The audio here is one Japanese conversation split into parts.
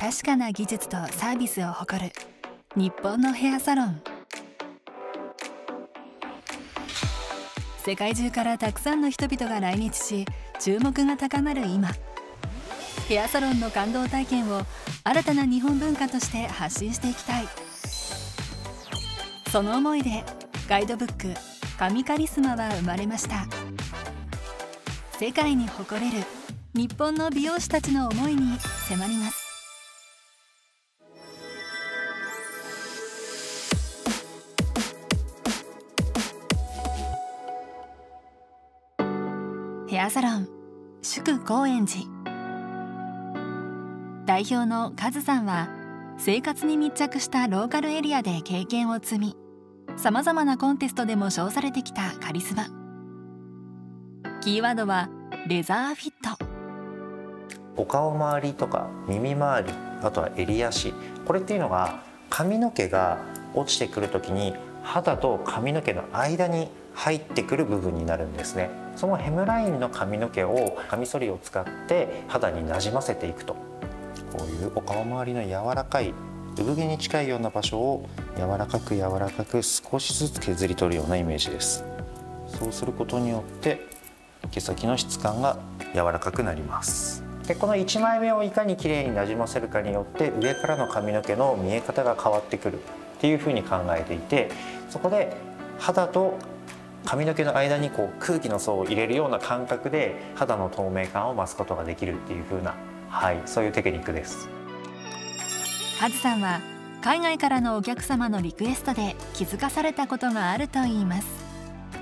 確かな技術とサービスを誇る日本のヘアサロン。世界中からたくさんの人々が来日し注目が高まる今。ヘアサロンの感動体験を新たな日本文化として発信していきたい。その思いでガイドブック「神カリスマ」は生まれました。世界に誇れる日本の美容師たちの思いに迫ります。ヘアサロン祝高円寺。代表のカズさんは生活に密着したローカルエリアで経験を積みさまざまなコンテストでも称されてきたカリスマ。キーワードはレザーフィット。お顔周りとか耳周りあとは襟足。これっていうのが髪の毛が落ちてくる時に肌と髪の毛の間に入ってくる部分になるんですね。そのヘムラインの髪の毛をカミソリを使って肌になじませていくと。こういうお顔周りの柔らかい産毛に近いような場所を柔らかく柔らかく少しずつ削り取るようなイメージです。そうすることによって毛先の質感が柔らかくなります。でこの1枚目をいかにきれいになじませるかによって上からの髪の毛の見え方が変わってくるっていうふうに考えていてそこで肌と髪の毛の間にこう空気の層を入れるような感覚で肌の透明感を増すことができるっていう風な、はい、そういうテクニックです。カズさんは海外からのお客様のリクエストで気づかされたことがあるといいます。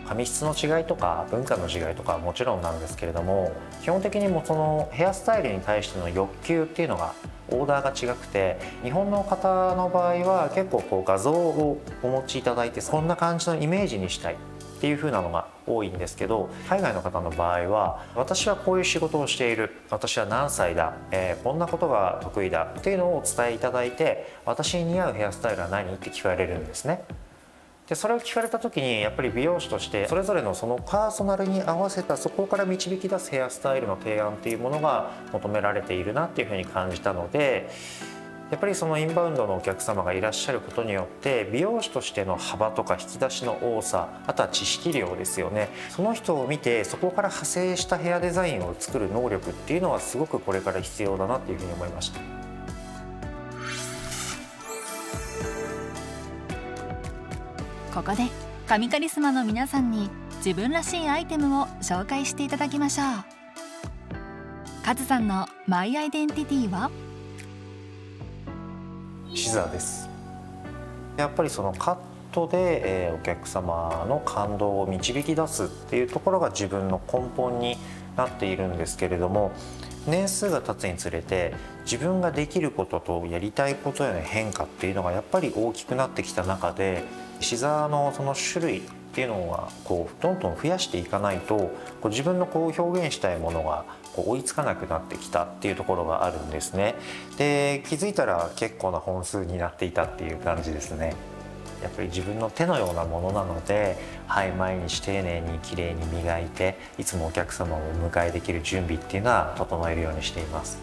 髪質の違いとか文化の違いとかはもちろんなんですけれども基本的にもそのヘアスタイルに対しての欲求っていうのがオーダーが違くて日本の方の場合は結構こう画像をお持ちいただいてそんな感じのイメージにしたいっていう風なのが多いんですけど海外の方の場合は私はこういう仕事をしている私は何歳だ、えー、こんなことが得意だっていうのをお伝えいただいて私に似合うヘアスタイルは何？って聞かれるんですね。でそれを聞かれた時にやっぱり美容師としてそれぞれのそのパーソナルに合わせたそこから導き出すヘアスタイルの提案っていうものが求められているなっていうふうに感じたのでやっぱりそのインバウンドのお客様がいらっしゃることによって美容師としての幅とか引き出しの多さあとは知識量ですよね。その人を見てそこから派生したヘアデザインを作る能力っていうのはすごくこれから必要だなっていうふうに思いました。ここで神カリスマの皆さんに自分らしいアイテムを紹介していただきましょう。カズさんのマイアイデンティティは？シザーです。やっぱりそのカットで、えー、お客様の感動を導き出すっていうところが自分の根本になっているんですけれども年数が経つにつれて自分ができることとやりたいことへの変化っていうのがやっぱり大きくなってきた中でシザーのその種類っていうのはこうどんどん増やしていかないとこう自分のこう表現したいものがこう追いつかなくなってきたっていうところがあるんですね。で気づいたら結構な本数になっていたっていう感じですね。やっぱり自分の手のようなものなので、はい、毎日丁寧にきれいに磨いていつもお客様をお迎えできる準備っていうのは整えるようにしています。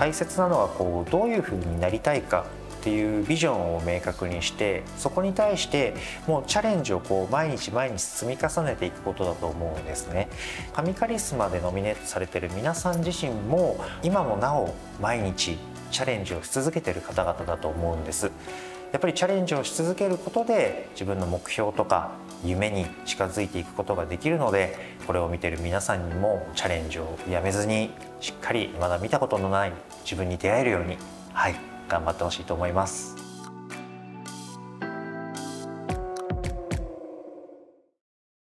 大切なのはこうどういうふうになりたいかっていうビジョンを明確にしてそこに対してもうチャレンジをこう毎日毎日積み重ねていくことだと思うんですね。神カリスマでノミネートされてる皆さん自身も今もなお毎日チャレンジをし続けてる方々だと思うんです。やっぱりチャレンジをし続けることで自分の目標とか夢に近づいていくことができるのでこれを見てる皆さんにもチャレンジをやめずにしっかりまだ見たことのない自分に出会えるようにはい。頑張ってほしいと思います。